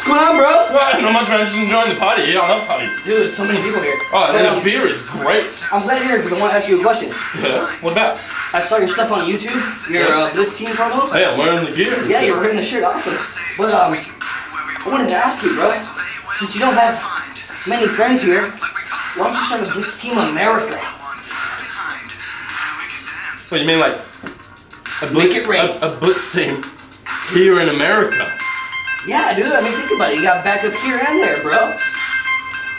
What's going on, bro? Well, not much, man. Just enjoying the party. Yeah, I love parties. Dude, there's so many people here. Oh, But, and the beer is great. I'm glad you're here because I want to ask you a question. Yeah. What about? I saw your stuff on YouTube, your uh, Blitz team promos. Hey, I'm wearing the gear. Yeah, you're wearing the shirt, awesome. But um, I wanted to ask you, bro, since you don't have many friends here, why don't you start a Blitz Team America? What you mean, like a Make blitz, it rain. a, a blitz team here in America? Yeah, dude. I mean, think about it. You got backup here and there, bro.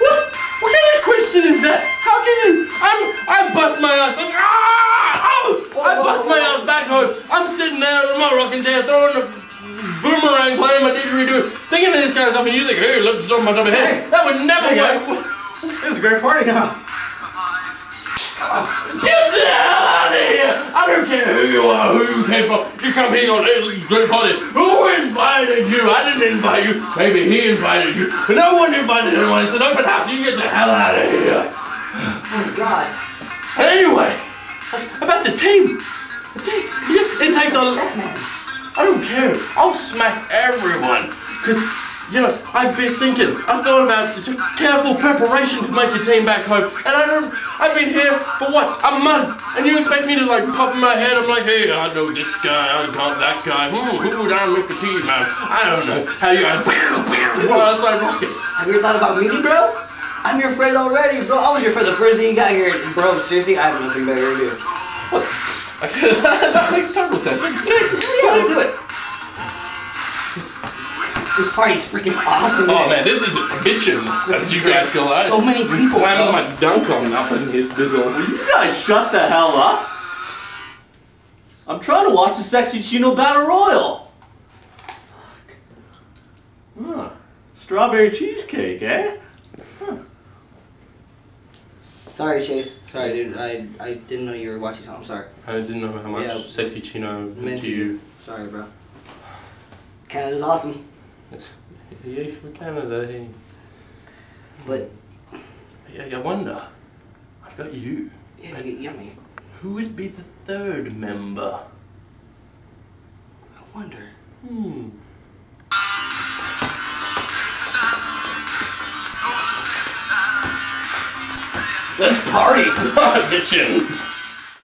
What? What kind of question is that? How can you? I'm. I bust my ass. I'm, ah! Oh! I bust my ass back home. I'm sitting there in my rocking chair throwing a boomerang, playing my didgeridoo, thinking of this guy's of stuff, and you think, hey, look, it's on my top of head. That would never Hey, work. guys. It was a great party, huh? Care who you are, who you came from. You come here on a great party. Who invited you? I didn't invite you. Maybe he invited you. But no one invited anyone. It's an open house. You get the hell out of here. Oh, my God. Anyway, about the team. The team. It takes a. I don't care. I'll smack everyone. Cause you know, I've been thinking. I thought about the careful preparation to make a team back home, and I don't. I've been here for what a month, and you expect me to like pop in my head? I'm like, hey, I know this guy. I got that guy. Hmm, who would I make a team out? I don't know. How you guys? Well, that's like rockets. Have you ever thought about me, bro? I'm your friend already, bro. I was your friend the first day you got here, bro. Seriously, I have nothing better to do. What? that makes total sense. Yeah, let's do it. This party's freaking awesome. Oh man, this is bitchin', This as is you great. guys go out. So many people, Slamming my dunk on up in his bizzle. You guys shut the hell up. I'm trying to watch the Sexy Chino Battle Royal. Fuck. Huh. Strawberry cheesecake, eh? Sorry, Chase. Sorry, dude. I I didn't know you were watching something. I'm sorry. I didn't know how much Yeah. sexy chino Meant meant to to you. you. Sorry, bro. Canada's awesome, Yeah, for Canada, hey. but Yeah, I wonder. I've got you. yeah, you get yummy. Who would be the third member? I wonder. Hmm. Let's party. Bitchin'.